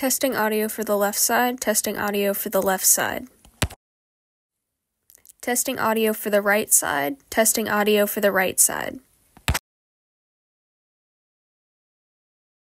Testing audio for the left side, testing audio for the left side. Testing audio for the right side, testing audio for the right side.